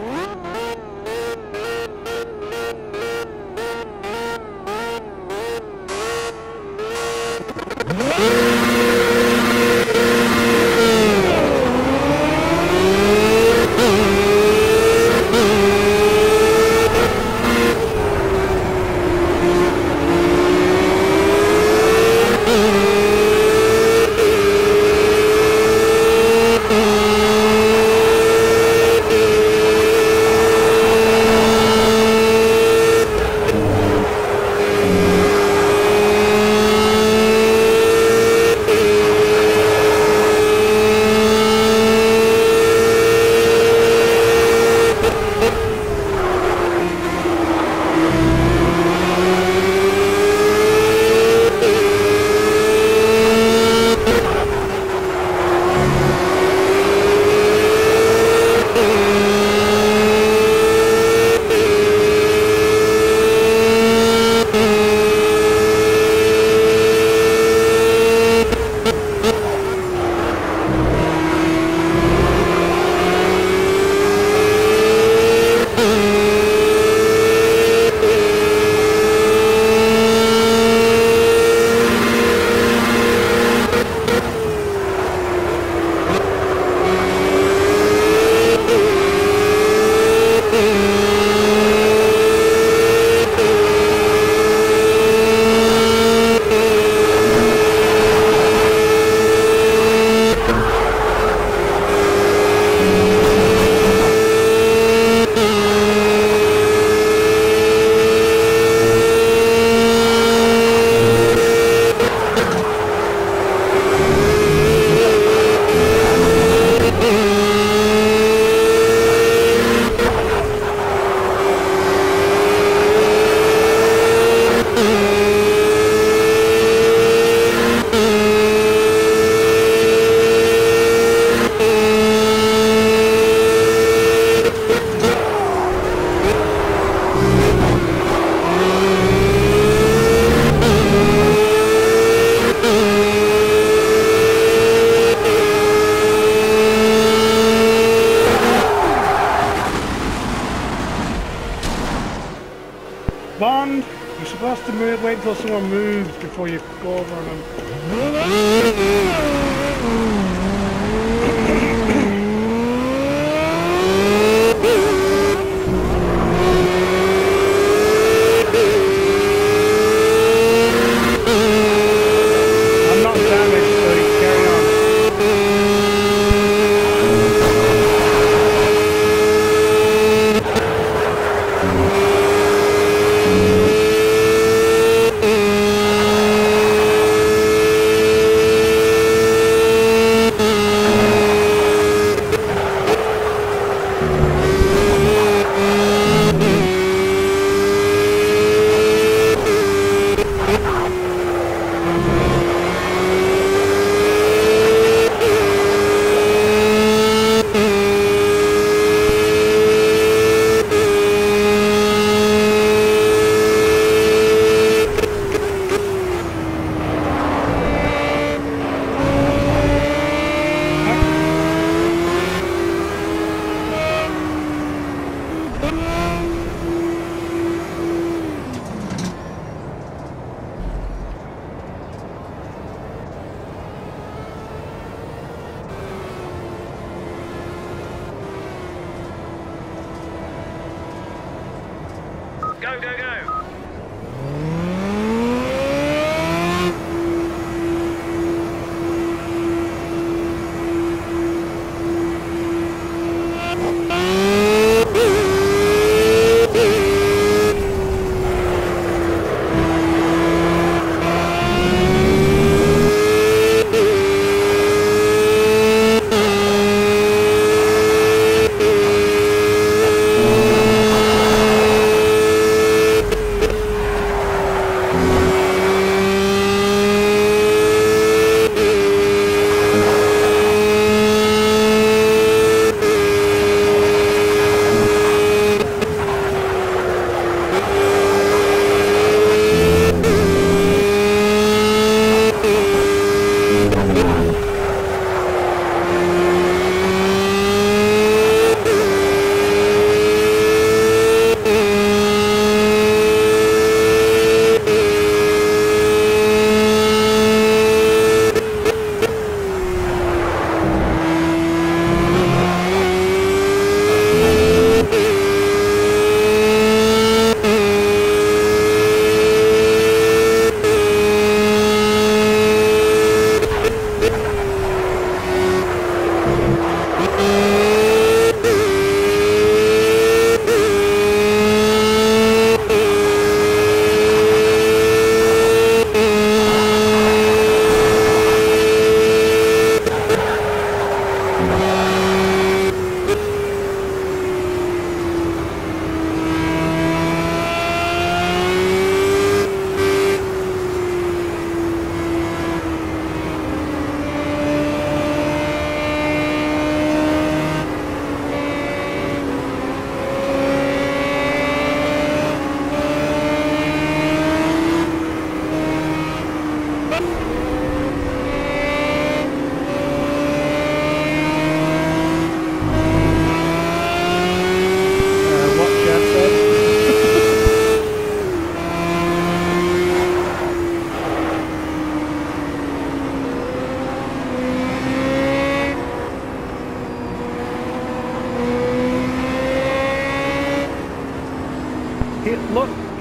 Woo! Bond, you're supposed to move, wait until someone moves before you go over them. Go, go, go.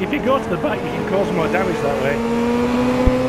If you go to the back, you can cause more damage that way.